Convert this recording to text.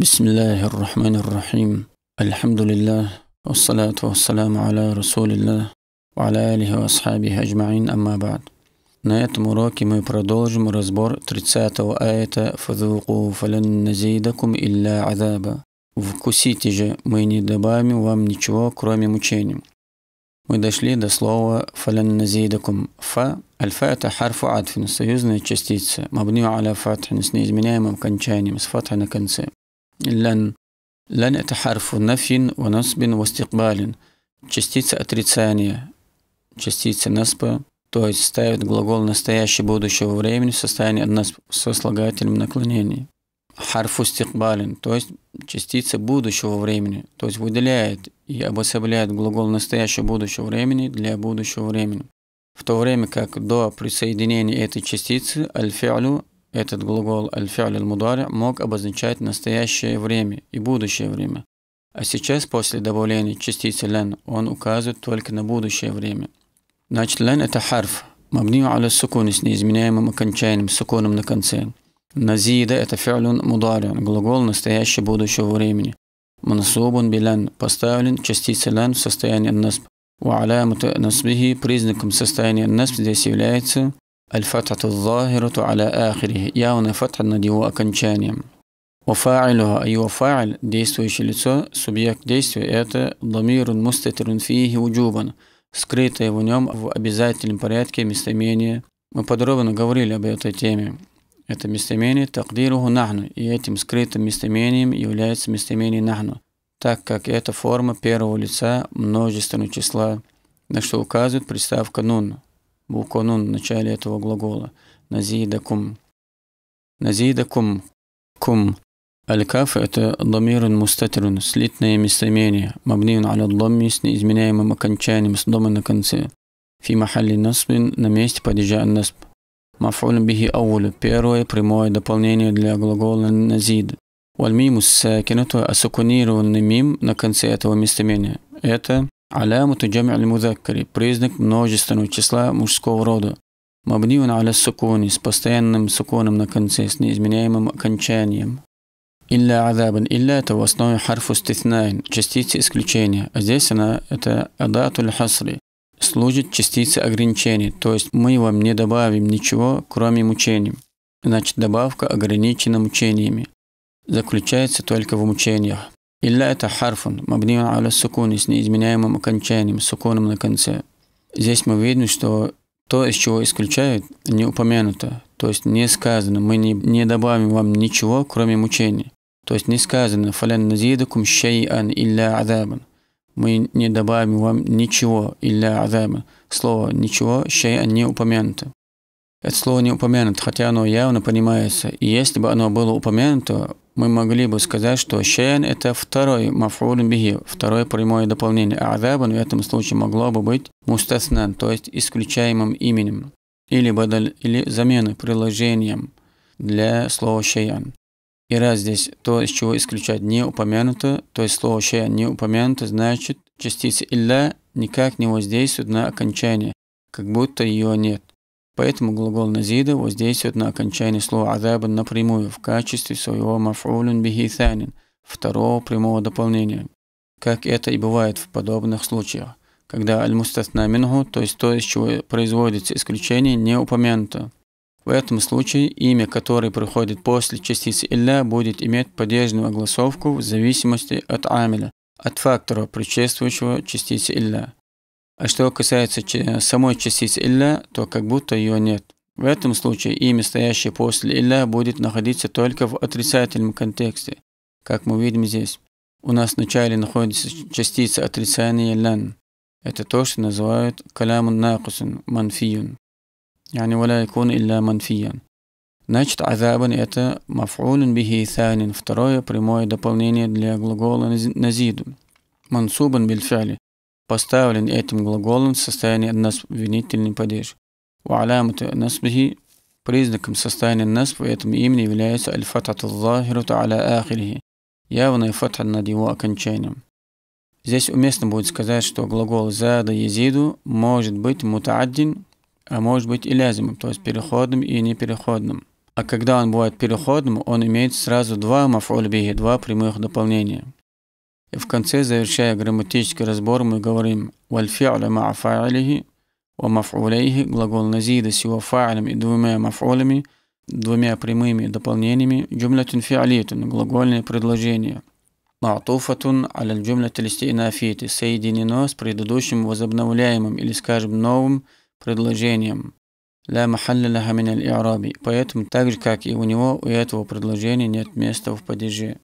بسم الله الرحمن الرحيم الحمد لله والصلاة والسلام على رسول الله وعلى آله وأصحابه أجمعين أما بعد На этом уроке мы продолжим разбор 30 аята «Фадуку фалан назидакум илля азаба». «Вкусите же, мы не добавим вам ничего, кроме мучений». Мы дошли до слова «фалан назидакум». «Фа» Альфа – это харфу адфин, союзная частица, мабнию аля фатхин, с неизменяемым окончанием, с фатхой на конце. Лан. Лан – это харфу нафин, ва насбин, ва стикбалин. Частица отрицания, частица наспа, то есть ставит глагол настоящего будущего времени в состоянии нас со слагательным наклонением. Харфу стикбалин, то есть частица будущего времени, то есть выделяет и обособляет глагол настоящего будущего времени для будущего времени. В то время как до присоединения этой частицы аль-фи'лю, этот глагол аль-фи'ль аль-мудари мог обозначать настоящее время и будущее время. А сейчас, после добавления частицы лен, он указывает только на будущее время – Значит, лен это харф, мабнию аля сукуни с неизменяемым окончанием, сукуном на конце. Назида это фи'люн мударин, глагол настоящего будущего времени. Мансубун билан, поставлен частица лен в состоянии насб. Ва алямату насбихи, признаком состояния насб здесь является аль-фатхату захирату аля ахирихи, явная фатха над его окончанием. وفاعلها أي وفاعل действующее лицо, субъект действия это ضمير مستتر فيه وجوبا скрытое в нем в обязательном порядке местоимение. Мы подробно говорили об этой теме. Это местоимение такдируху нахну, и этим скрытым местоимением является местоимение нахну, так как это форма первого лица множественного числа, на что указывает приставка нун, буква нун в начале этого глагола, назидакум. Назидакум, кум, Аль-каф – это дамирун мустатирун, слитное местоимение, мабниун аля дамми с неизменяемым окончанием с дома на конце. Фи махалли насбин на месте падежа насб. Мафуль бихи аулю – первое прямое дополнение для глагола назид. Вальмимус сакинату – асукунированный мим на конце этого местоимения. Это алямуту джами аль-мудаккари – признак множественного числа мужского рода. Мабниун аля сукуни – с постоянным суконом на конце, с неизменяемым окончанием. Илля адабан. Илля это в основе харфу ститнайн, частицы исключения. А здесь она это адатуль хасри, служит частице ограничения. То есть мы вам не добавим ничего, кроме мучений. Значит, добавка ограничена мучениями. Заключается только в мучениях. Илля это харфун, мабниун аля сукуни, с неизменяемым окончанием, сукуном на конце. Здесь мы видим, что то, из чего исключают, не упомянуто, то есть не сказано, мы не, не добавим вам ничего, кроме мучений. То есть не сказано «фалян назидакум шей'ан илля азабан». Мы не добавим вам ничего илля азабан. Слово «ничего» шей'ан не упомянуто. Это слово не упомянуто, хотя оно явно понимается. И если бы оно было упомянуто, мы могли бы сказать, что шей'ан это второй мафрулин бихи, второе прямое дополнение. А азабан в этом случае могло бы быть мустаснан, то есть исключаемым именем. Или бадаль, или заменой, приложением для слова шей'ан. И раз здесь то, из чего исключать не упомянуто, то есть слово «шея» не упомянуто, значит частица «илля» никак не воздействует на окончание, как будто ее нет. Поэтому глагол назида воздействует на окончание слова «азаба» напрямую в качестве своего маф'улун бихи thанин, второго прямого дополнения, как это и бывает в подобных случаях, когда аль-мустасна минху, то есть то, из чего производится исключение, не упомянуто. В этом случае имя, которое приходит после частицы «илля», будет иметь падежную огласовку в зависимости от амиля, от фактора, предшествующего частице «илля». А что касается самой частицы «илля», то как будто ее нет. В этом случае имя, стоящее после «илля», будет находиться только в отрицательном контексте, как мы видим здесь. У нас вначале находится частица отрицания «лян». Это то, что называют калямун накусун, манфиюн. يعني ولا يكون إلا منفيا Значит, азабан это маф'улун бихи thанин, второе прямое дополнение для глагола назиду. Мансубан бильфали, поставлен этим глаголом в состоянии нас винительный падеж. Ва алямату насбихи, признаком состояния насб в этом имени является аль-фатату захируту аля ахирихи, явная фатха над его окончанием. Здесь уместно будет сказать, что глагол зада езиду может быть мутааддин, а может быть и лязимым, то есть переходным и непереходным. А когда он бывает переходным, он имеет сразу два маф'уль два прямых дополнения. И в конце, завершая грамматический разбор, мы говорим «вальфи'ля ма'a фа'илихи ва маф'улейхи» глагол назида с его фа'илем и двумя маф'улями, двумя прямыми дополнениями, джумлятун фи'алитун, глагольное предложение. Ма'туфатун аля джумлят листинафити, соединено с предыдущим возобновляемым или, скажем, новым предложением. Ля махалля лаха мин Поэтому так же, как и у него, у этого предложения нет места в падеже.